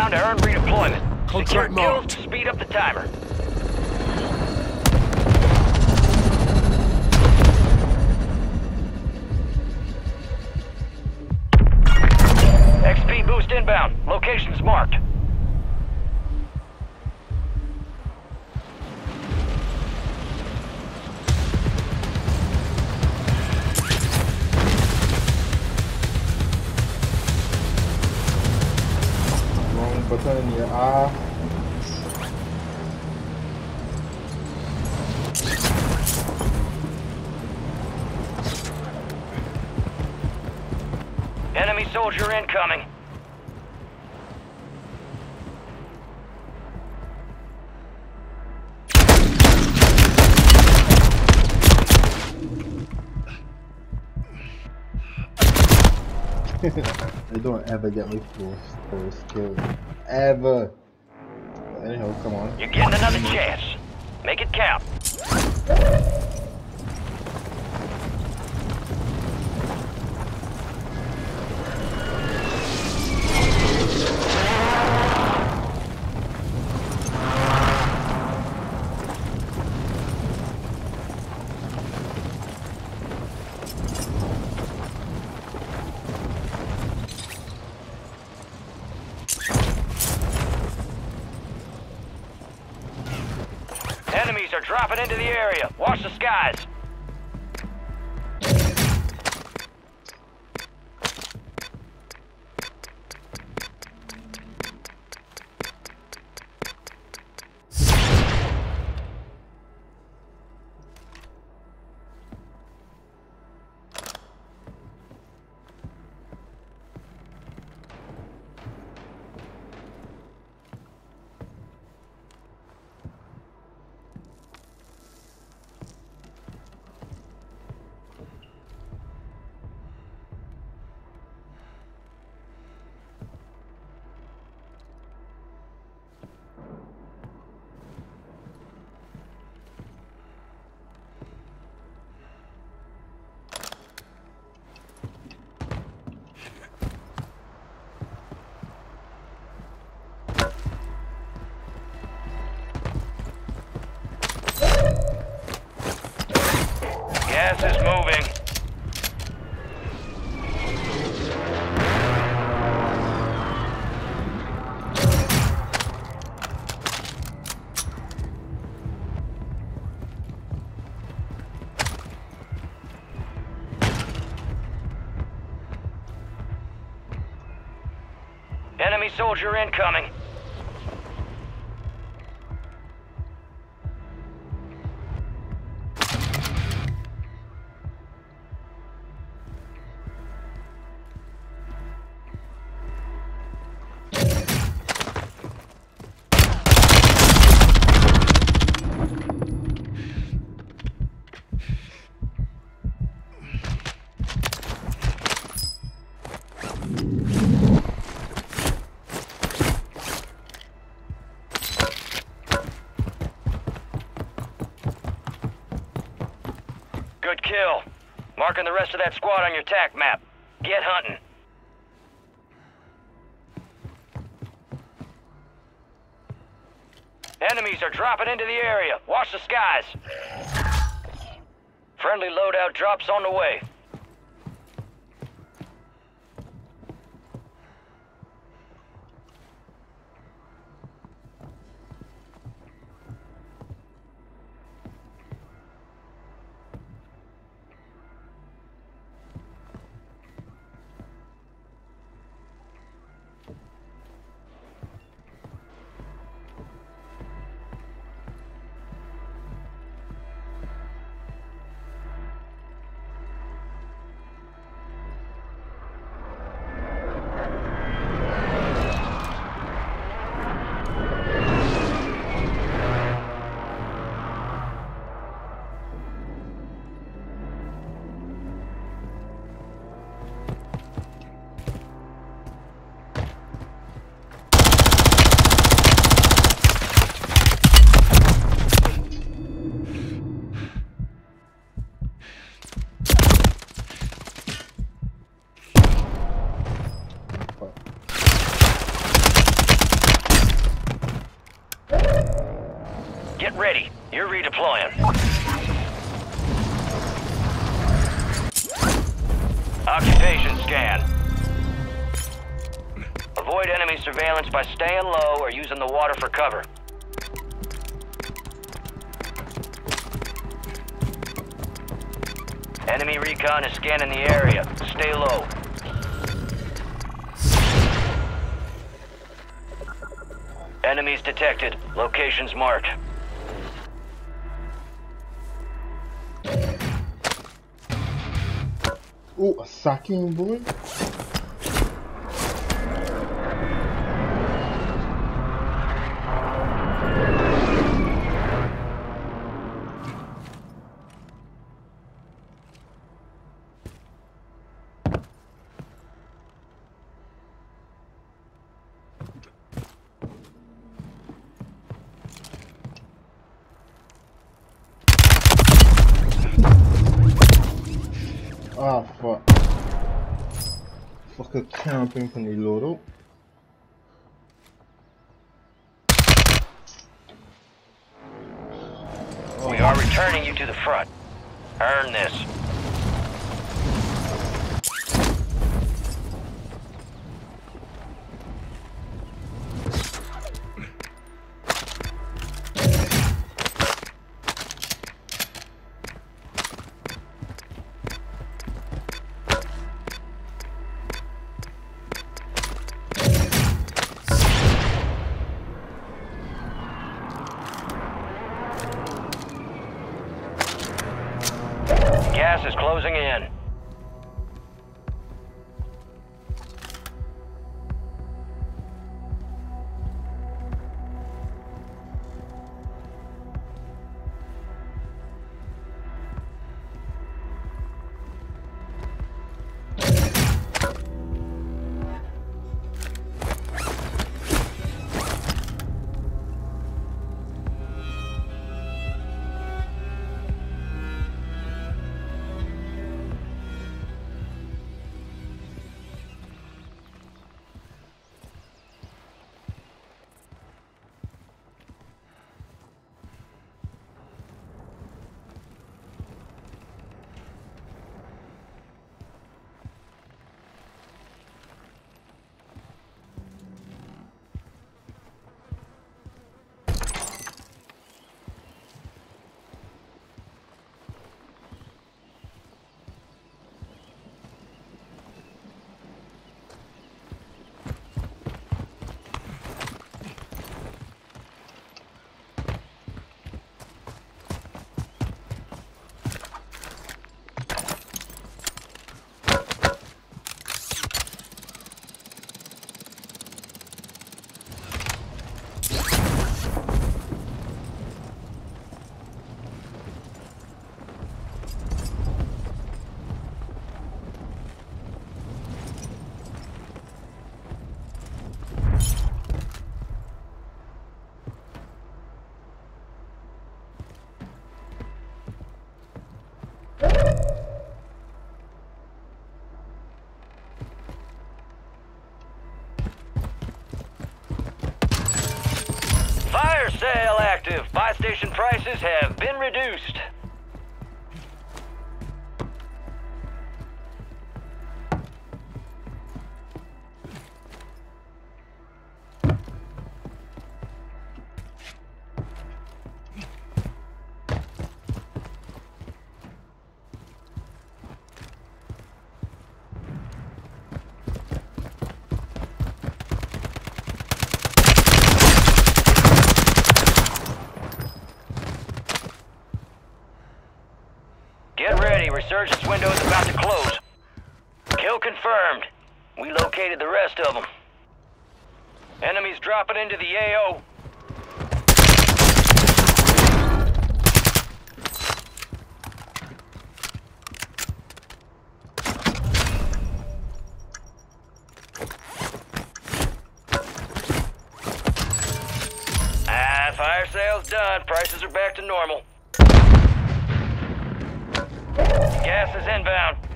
The to earn redeployment. Contract Secure marked. to speed up the timer. Button in your R. Enemy soldier incoming. they don't ever get me first, first kill. Ever. Anyhow, come on. You're getting another chance. Make it count. Are dropping into the area. Watch the skies. Gas is moving. Enemy soldier incoming. Marking the rest of that squad on your TAC map. Get hunting. Enemies are dropping into the area. Watch the skies. Friendly loadout drops on the way. Ready. You're redeploying. Occupation scan. Avoid enemy surveillance by staying low or using the water for cover. Enemy recon is scanning the area. Stay low. Enemies detected. Locations marked. o a saque um boi. Fuck. Fucker camping van die loro. We are returning you to the front. Earn this. Prices have been reduced. Confirmed. We located the rest of them. Enemies dropping into the AO. Ah, fire sale's done. Prices are back to normal. Gas is inbound.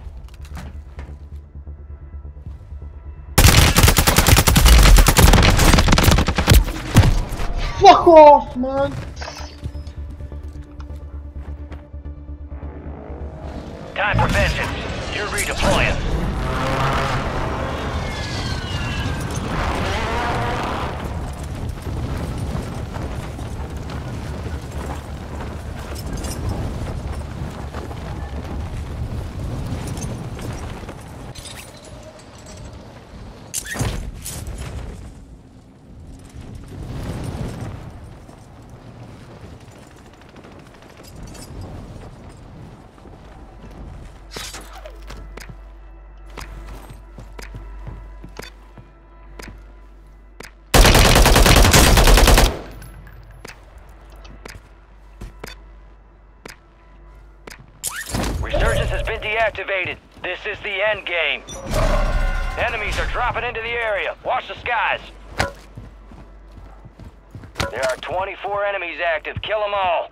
Fuck off, man! Time for vengeance. You're redeploying. Deactivated. This is the end game. Enemies are dropping into the area. Watch the skies. There are 24 enemies active. Kill them all.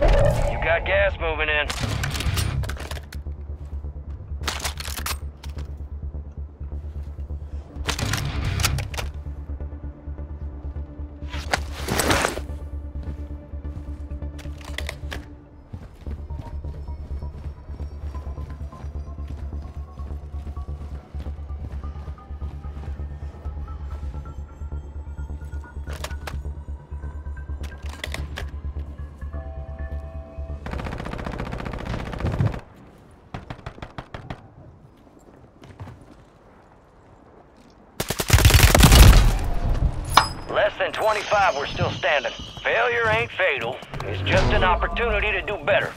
You gas moving in. 25, we're still standing. Failure ain't fatal. It's just an opportunity to do better.